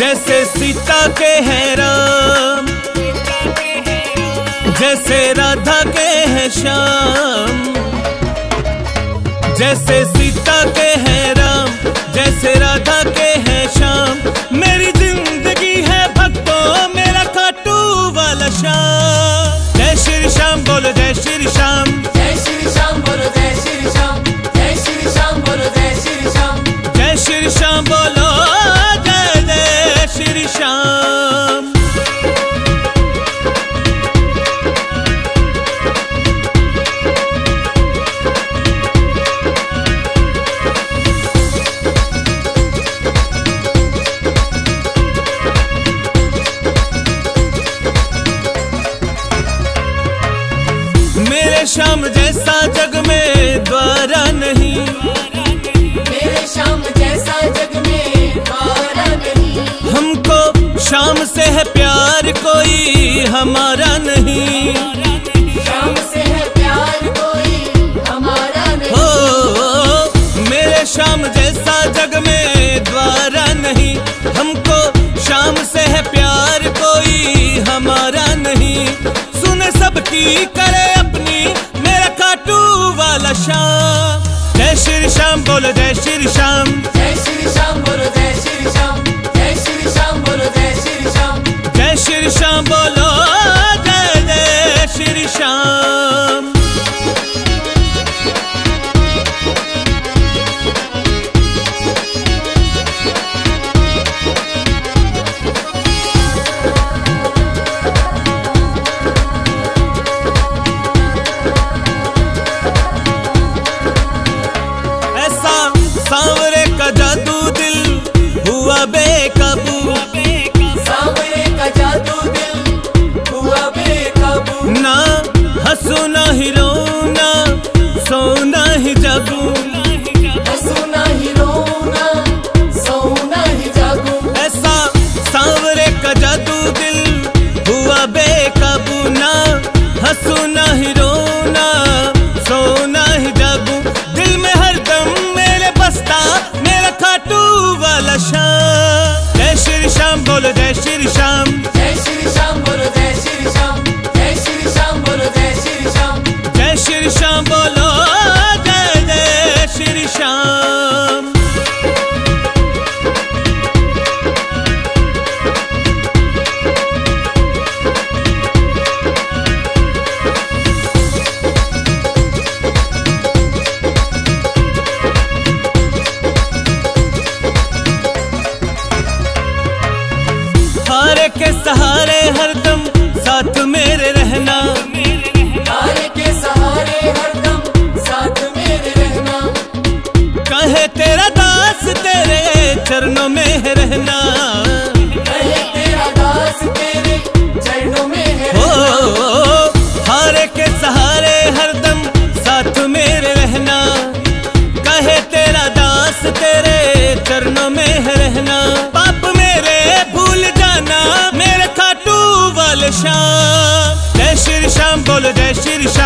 जैसे सीता के हैं राम। जैसे राधा के हैं श्याम। जैसे सीता के हैं राम, जैसे राधा के हैं श्याम। मेरी ज़िंदगी है भक्तों, मेरा खाटू वाला श्याम। जय श्री श्याम, बोलो जय श्री श्याम। मेरे श्याम जैसा जग में द्वारा नहीं। मेरे श्याम जैसा जग में द्वारा नहीं। हमको शाम से है प्यार कोई हमारा नहीं। श्याम से है प्यार कोई हमारा नहीं। हो मेरे शाम जैसा जग में द्वारा नहीं। हमको शाम से है प्यार कोई हमारा नहीं। सुने सबकी करे श्री दे श्री श्याम सांवरे का जादू दिल हुआ बेकाबू। वाला शाम। जय श्री श्याम बोलो जय श्री श्याम। सहारे हरदम साथ मेरे रहना। तारे के सहारे हरदम साथ मेरे रहना। कहे तेरा दास तेरे चरणों में रहना। कहे तेरा दास श्री श्याम